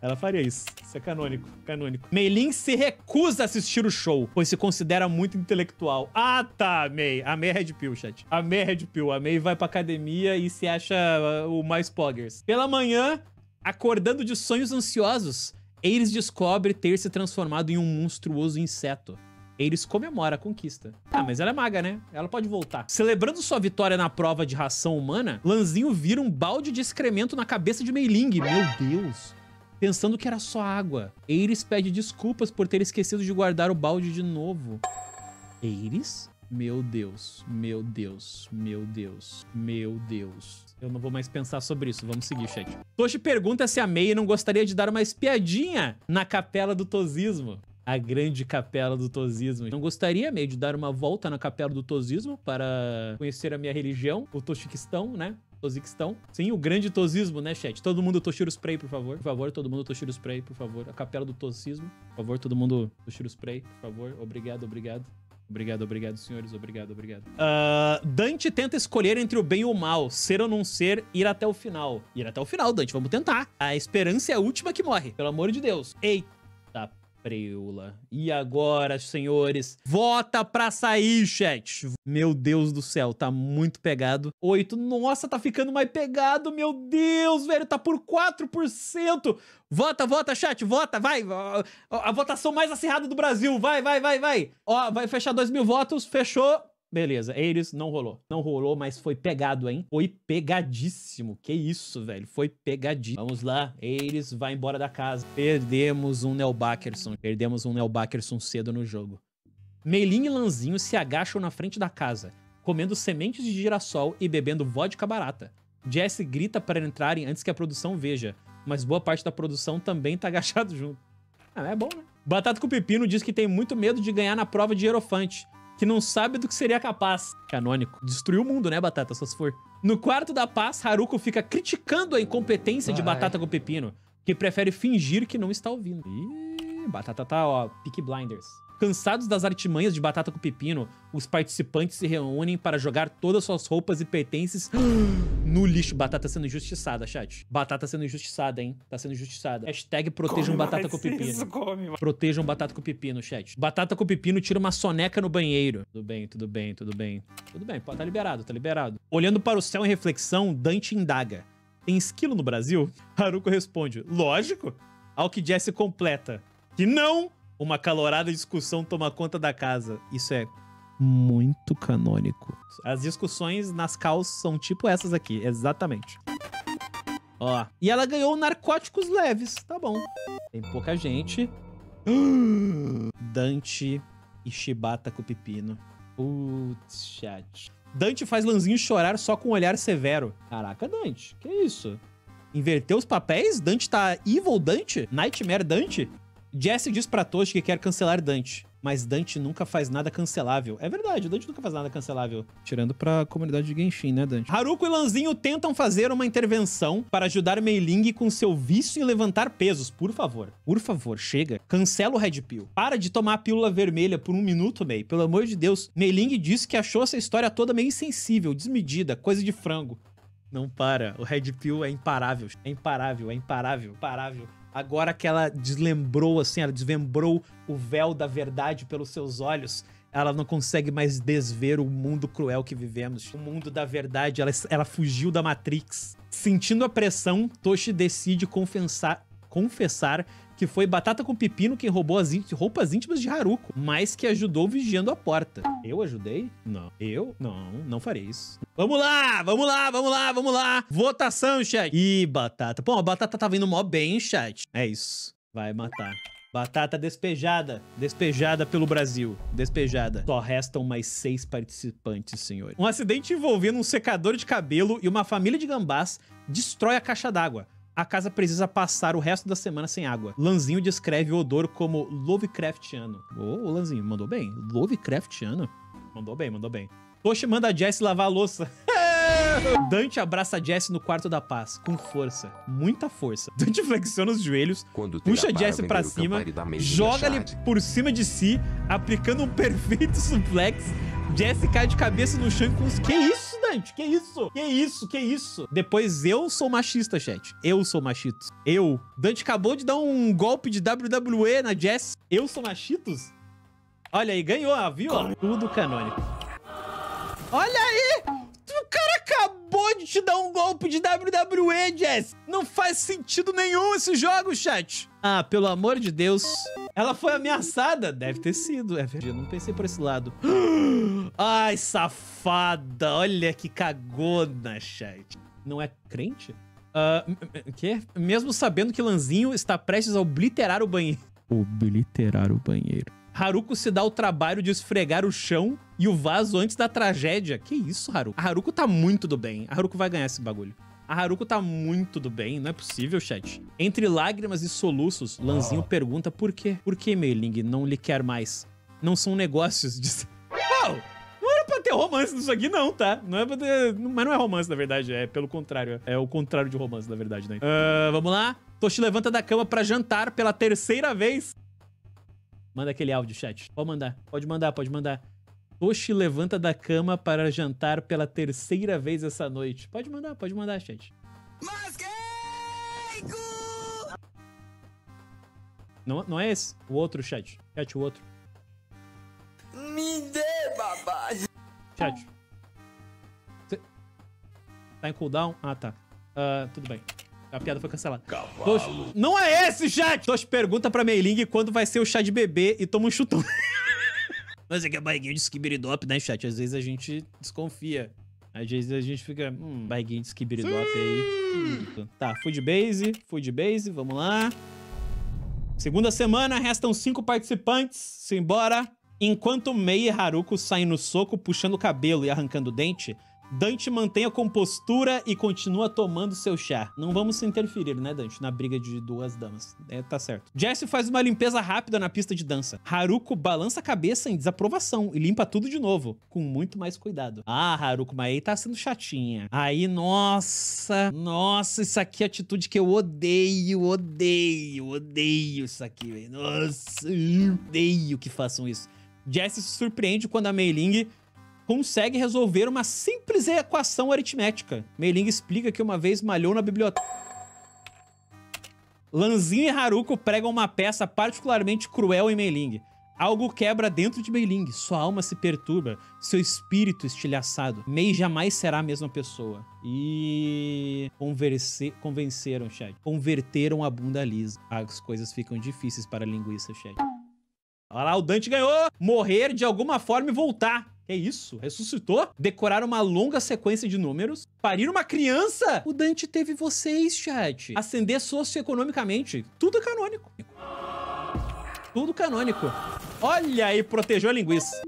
Ela faria isso. Isso é canônico, canônico. Meilin se recusa a assistir o show, pois se considera muito intelectual. Ah, tá, Mei. A Mei é Red Pill, chat. A Mei é Red Pill. A Mei vai pra academia e se acha uh, o mais poggers. Pela manhã, acordando de sonhos ansiosos, Eiris descobre ter se transformado em um monstruoso inseto. Eiris comemora a conquista. Ah, mas ela é maga, né? Ela pode voltar. Celebrando sua vitória na prova de ração humana, Lanzinho vira um balde de excremento na cabeça de Meiling. Meu Deus! Pensando que era só água. Eiris pede desculpas por ter esquecido de guardar o balde de novo. Eiris? Meu Deus, meu Deus, meu Deus, meu Deus. Eu não vou mais pensar sobre isso, vamos seguir, chat. Toshi pergunta se a Mei não gostaria de dar uma espiadinha na capela do tosismo. A grande capela do tosismo. Não gostaria, Mei, de dar uma volta na capela do tosismo para conhecer a minha religião, o Toshiquistão, né? Toziquistão. Sim, o grande tosismo, né, chat? Todo mundo Toshiro Spray, por favor. Por favor, todo mundo Toshiro Spray, por favor. A capela do tosismo. Por favor, todo mundo Toshiro Spray, por favor. Obrigado, obrigado. Obrigado, obrigado, senhores. Obrigado, obrigado. Ah, Dante tenta escolher entre o bem e o mal, ser ou não ser, ir até o final. Ir até o final, Dante, vamos tentar. A esperança é a última que morre, pelo amor de Deus. Eita preula. E agora, senhores? Vota pra sair, chat. Meu Deus do céu, tá muito pegado. Oito, nossa, tá ficando mais pegado, meu Deus, velho, tá por 4%. Vota, vota, chat, vota, vai. A votação mais acirrada do Brasil, vai, vai, vai, vai. Ó, vai fechar 2 mil votos, fechou. Beleza, Eiris não rolou. Não rolou, mas foi pegado, hein? Foi pegadíssimo. Que isso, velho? Foi pegadíssimo. Vamos lá, Eiris vai embora da casa. Perdemos um Nel Bakerson. Perdemos um Nel Bakerson cedo no jogo. Meilin e Lanzinho se agacham na frente da casa, comendo sementes de girassol e bebendo vodka barata. Jesse grita para entrarem antes que a produção veja, mas boa parte da produção também tá agachado junto. Ah, é bom, né? Batata com Pepino diz que tem muito medo de ganhar na prova de Hierofante que não sabe do que seria capaz. Canônico. Destruiu o mundo, né, Batata? Só se for. No quarto da paz, Haruko fica criticando a incompetência de Vai. Batata com Pepino, que prefere fingir que não está ouvindo. Ih, Batata tá, ó, Peak Blinders. Cansados das artimanhas de batata com pepino, os participantes se reúnem para jogar todas suas roupas e pertences no lixo. Batata sendo injustiçada, chat. Batata sendo injustiçada, hein? Tá sendo injustiçada. Hashtag protejam Come batata com pepino. isso, come. Protejam batata com pepino, chat. Batata com pepino tira uma soneca no banheiro. Tudo bem, tudo bem, tudo bem. Tudo bem, tá liberado, tá liberado. Olhando para o céu em reflexão, Dante indaga. Tem esquilo no Brasil? Haruko responde, lógico. Ao que Jesse completa, que não! Uma calorada discussão toma conta da casa. Isso é muito canônico. As discussões nas calças são tipo essas aqui, exatamente. Ó, e ela ganhou narcóticos leves, tá bom. Tem pouca gente. Dante e Shibata com pepino. Putz, chat. Dante faz Lanzinho chorar só com um olhar severo. Caraca, Dante, que isso? Inverteu os papéis? Dante tá evil Dante? Nightmare Dante? Jesse diz pra Toshi que quer cancelar Dante. Mas Dante nunca faz nada cancelável. É verdade, Dante nunca faz nada cancelável. Tirando pra comunidade de Genshin, né, Dante? Haruko e Lanzinho tentam fazer uma intervenção para ajudar Mei Ling com seu vício em levantar pesos. Por favor, por favor, chega. Cancela o Red Pill. Para de tomar a pílula vermelha por um minuto, Mei. Pelo amor de Deus. Mei Ling disse que achou essa história toda meio insensível, desmedida, coisa de frango. Não para. O Red Pill é imparável. É imparável, é imparável, imparável. Agora que ela deslembrou, assim, ela desmembrou o véu da verdade pelos seus olhos, ela não consegue mais desver o mundo cruel que vivemos. O mundo da verdade, ela, ela fugiu da Matrix. Sentindo a pressão, Toshi decide confessar, confessar que foi Batata com Pepino quem roubou as roupas íntimas de Haruko, mas que ajudou vigiando a porta. Eu ajudei? Não. Eu? Não, não farei isso. Vamos lá, vamos lá, vamos lá, vamos lá. Votação, chat. Ih, Batata. Pô, a Batata tá vindo mó bem, chat. É isso. Vai matar. Batata despejada. Despejada pelo Brasil. Despejada. Só restam mais seis participantes, senhor. Um acidente envolvendo um secador de cabelo e uma família de gambás destrói a caixa d'água. A casa precisa passar o resto da semana sem água. Lanzinho descreve o odor como Lovecraftiano. Ô, Lanzinho, mandou bem. Lovecraftiano? Mandou bem, mandou bem. Toshi manda a Jess lavar a louça. Dante abraça Jess no quarto da paz, com força, muita força. Dante flexiona os joelhos, puxa para Jess o cima, joga-lhe Chad. por cima de si, aplicando um perfeito suplex. Jess cai de cabeça no chão e com os... Que isso, Dante? Que isso? Que isso? Que isso? Depois eu sou machista, chat. Eu sou machito. Eu. Dante acabou de dar um golpe de WWE na Jess. Eu sou machitos? Olha aí, ganhou, viu? Tudo canônico. Olha aí! O cara acabou de te dar um golpe de WWE, Jess! Não faz sentido nenhum esse jogo, chat! Ah, pelo amor de Deus. Ela foi ameaçada? Deve ter sido. É verdade, eu não pensei por esse lado. Ai, safada! Olha que cagona, chat. Não é crente? Ah, m- m- quê? Mesmo sabendo que Lanzinho está prestes a obliterar o banheiro. Obliterar o banheiro. Haruko se dá o trabalho de esfregar o chão e o vaso antes da tragédia. Que isso, Haruko? A Haruko tá muito do bem. A Haruko vai ganhar esse bagulho. A Haruko tá muito do bem, não é possível, chat. Entre lágrimas e soluços, Lanzinho pergunta por quê. Por que Meiling não lhe quer mais? Não são negócios de... Uau! Não era pra ter romance nisso aqui, não, tá? Não é pra ter... Mas não é romance, na verdade. É pelo contrário. É o contrário de romance, na verdade, né? Ah, vamos lá. Toshi levanta da cama pra jantar pela terceira vez. Manda aquele áudio, chat. Pode mandar. Pode mandar, pode mandar. Toshi levanta da cama para jantar pela terceira vez essa noite. Pode mandar, pode mandar, chat. Não, não é esse? O outro, chat. Chat, o outro. Me dê, babá. Chat. Cê- Tá em cooldown? Ah, tá. Ah, tudo bem. A piada foi cancelada. Toshi... Não é esse, chat! Toshi pergunta pra Meiling quando vai ser o chá de bebê e toma um chutão. Mas é que é barriguinha de skibberidop, né, chat? Às vezes a gente desconfia. Às vezes a gente fica, hum, barriguinha de skibberidop aí. Hum. Tá, de base, de base, vamos lá. Segunda semana, restam cinco participantes. Simbora. Enquanto Mei e Haruko saem no soco, puxando o cabelo e arrancando o dente, Dante mantém a compostura e continua tomando seu chá. Não vamos se interferir, né, Dante? Na briga de duas damas. É, tá certo. Jesse faz uma limpeza rápida na pista de dança. Haruko balança a cabeça em desaprovação e limpa tudo de novo, com muito mais cuidado. Ah, Haruko, mas aí tá sendo chatinha. Aí, nossa, nossa, isso aqui é atitude que eu odeio, odeio, odeio isso aqui, velho. Nossa, odeio que façam isso. Jesse se surpreende quando a Mei Ling consegue resolver uma simples equação aritmética. Mei Ling explica que uma vez malhou na biblioteca. Lanzinho e Haruko pregam uma peça particularmente cruel em Mei Ling. Algo quebra dentro de Mei Ling, sua alma se perturba, seu espírito estilhaçado. Mei jamais será a mesma pessoa. E converse... convenceram, Chad. Converteram a bunda lisa. As coisas ficam difíceis para a linguiça, Chad. Olha lá, o Dante ganhou! Morrer de alguma forma e voltar. Que isso? Ressuscitou? Decorar uma longa sequência de números? Parir uma criança? O Dante teve vocês, chat. Ascender socioeconomicamente. Tudo canônico. Tudo canônico. Olha aí, protegeu a linguiça.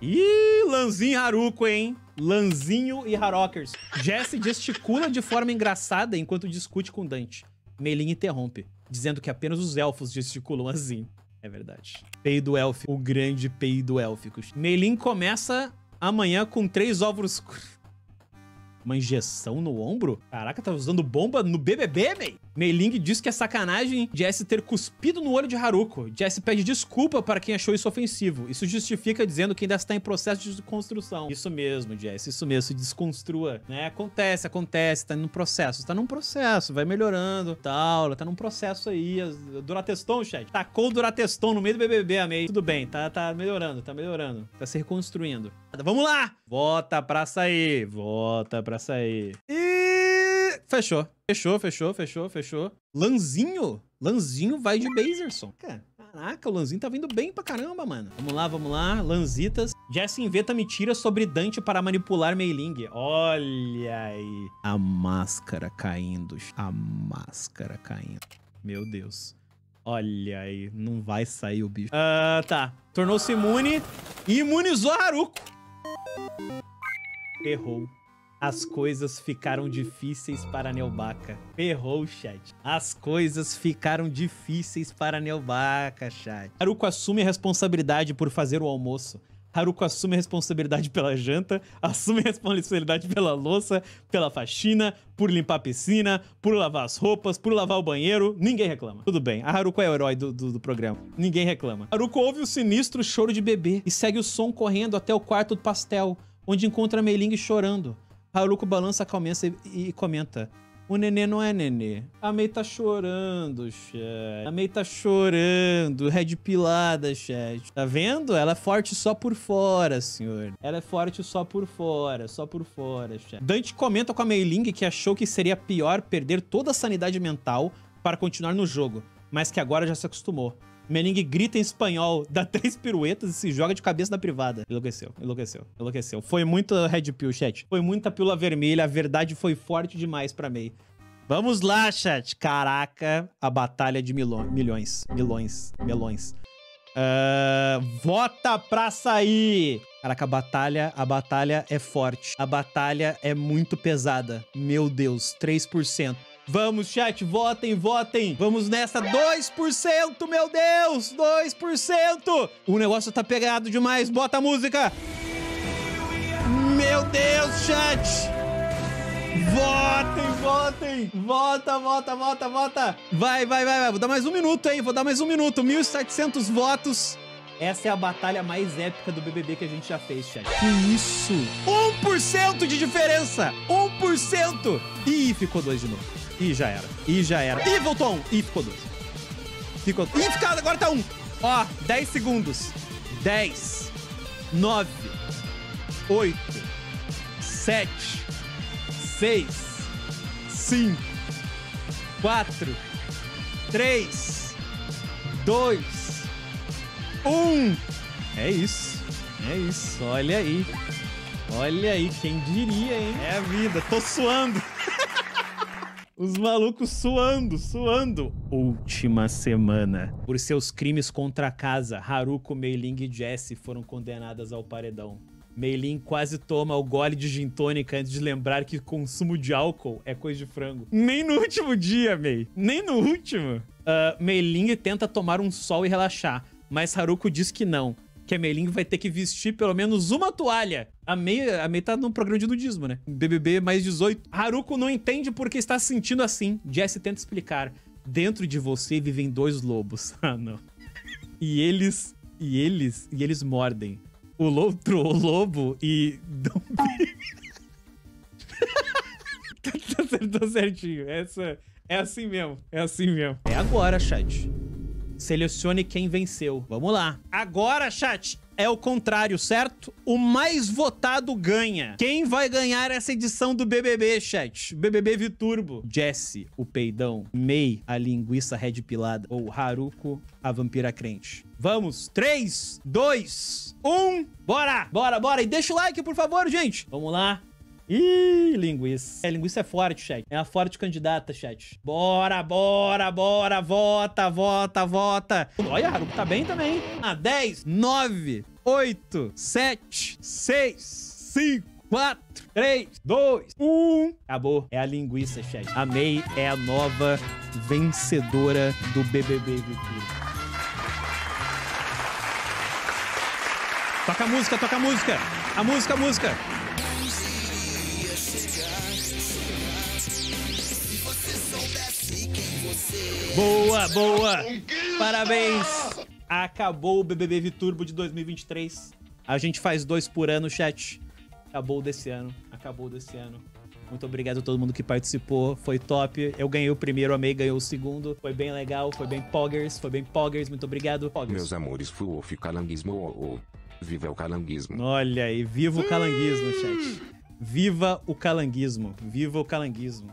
Ih, Lanzinho Haruko, hein? Lanzinho e Harokers. Jesse gesticula de forma engraçada enquanto discute com Dante. Meilin interrompe, dizendo que apenas os elfos gesticulam assim. É verdade. Peido élfico. O grande peido élfico. Meilin começa amanhã com três ovos... Uma injeção no ombro? Caraca, tá usando bomba no BBB, mei? Meiling diz que é sacanagem Jesse ter cuspido no olho de Haruko. Jesse pede desculpa para quem achou isso ofensivo. Isso justifica dizendo que ainda está em processo de desconstrução. Isso mesmo, Jesse, isso mesmo, se desconstrua, né? Acontece, acontece, tá num processo, tá num processo, vai melhorando, tal, ela tá num processo aí. Durateston, chat, tacou o Durateston no meio do BBB, amei. Tudo bem, tá, tá melhorando, tá melhorando, tá se reconstruindo. Vamos lá! Vota pra sair, vota pra sair. E... Fechou. Fechou, fechou, fechou, fechou. Lanzinho? Lanzinho vai de Bazerson. Caraca, o Lanzinho tá vindo bem pra caramba, mano. Vamos lá, vamos lá. Lanzitas. Jesse inventa mentira sobre Dante para manipular Meiling. Olha aí. A máscara caindo. A máscara caindo. Meu Deus. Olha aí. Não vai sair o bicho. Ah, uh, tá. Tornou-se imune e imunizou Haruko. Errou. As coisas ficaram difíceis para Neobaka. Ferrou, chat. As coisas ficaram difíceis para Neobaka, chat. Haruko assume a responsabilidade por fazer o almoço. Haruko assume a responsabilidade pela janta, assume a responsabilidade pela louça, pela faxina, por limpar a piscina, por lavar as roupas, por lavar o banheiro. Ninguém reclama. Tudo bem, a Haruko é o herói do, do, do programa. Ninguém reclama. Haruko ouve o sinistro choro de bebê e segue o som correndo até o quarto do pastel, onde encontra Meiling chorando. Haruko balança a cabeça e, e comenta. O nenê não é nenê. A Mei tá chorando, chat. A Mei tá chorando, red pilada, chat. Tá vendo? Ela é forte só por fora, senhor. Ela é forte só por fora, só por fora, chat. Dante comenta com a Mei Ling que achou que seria pior perder toda a sanidade mental para continuar no jogo, mas que agora já se acostumou. Mening grita em espanhol, dá três piruetas e se joga de cabeça na privada. Enlouqueceu, enlouqueceu, enlouqueceu. Foi muita red pill, chat. Foi muita pílula vermelha, a verdade foi forte demais pra Mei. Vamos lá, chat. Caraca, a batalha de milho milhões, milhões, melões. Uh, vota pra sair! Caraca, a batalha, a batalha é forte. A batalha é muito pesada. Meu Deus, 3%. Vamos, chat, votem, votem. Vamos nessa. 2%, meu Deus! 2%! O negócio tá pegado demais. Bota a música. Meu Deus, chat! Votem, votem! Vota, vota, vota, vota! Vai, vai, vai, vai. Vou dar mais um minuto, hein? Vou dar mais um minuto. 1.700 votos. Essa é a batalha mais épica do BBB que a gente já fez, chat. Que isso? 1% de diferença! 1%! Ih, ficou dois de novo. Ih, já era. Ih, já era. Ih, voltou um. Ih, ficou dois. Ficou... Ih, ficou... agora tá um. Ó, 10 segundos. 10, 9, 8, 7, 6, 5, 4, 3, 2, 1. É isso. É isso. Olha aí. Olha aí, quem diria, hein? É a vida. Tô suando. Os malucos suando, suando. Última semana. Por seus crimes contra a casa, Haruko, Mei Ling e Jesse foram condenadas ao paredão. Meilin quase toma o gole de gin tônica antes de lembrar que consumo de álcool é coisa de frango. Nem no último dia, Mei. Nem no último. Uh, Meilin tenta tomar um sol e relaxar, mas Haruko diz que não. Que a Meilin vai ter que vestir pelo menos uma toalha. A Mei, a Mei tá num programa de nudismo, né? BBB mais 18. Haruko não entende porque está se sentindo assim. Jesse tenta explicar. Dentro de você vivem dois lobos. Ah, não. E eles... E eles... E eles mordem o outro o lobo e dão Acertou certinho. Essa é assim mesmo. É assim mesmo. É agora, chat. Selecione quem venceu. Vamos lá. Agora, chat, é o contrário, certo? O mais votado ganha. Quem vai ganhar essa edição do BBB, chat? BBB Viturbo. Jesse, o peidão. Mei, a linguiça red pilada. Ou Haruko, a vampira crente. Vamos. 3, 2, 1. Bora! Bora, bora. E deixa o like, por favor, gente. Vamos lá. Ih, linguiça. É, linguiça é forte, chat. É a forte candidata, chat. Bora, bora, bora. Vota, vota, vota. Olha, Haruko tá bem também. Ah, 10, 9, 8, 7, 6, 5, 4, 3, 2, 1. Acabou. É a linguiça, chat. A May é a nova vencedora do BBB Vitor. Toca a música, toca a música. A música, a música. Boa, boa! Parabéns! Acabou o BBB Viturbo de 2023. A gente faz dois por ano, chat. Acabou desse ano. Acabou desse ano. Muito obrigado a todo mundo que participou. Foi top. Eu ganhei o primeiro, a May ganhou o segundo. Foi bem legal, foi bem poggers, foi bem poggers. Muito obrigado. Poggers. Meus amores, fuof, calanguismo, oh, oh. Viva o calanguismo. Olha aí, viva o calanguismo, chat. Viva o calanguismo. Viva o calanguismo.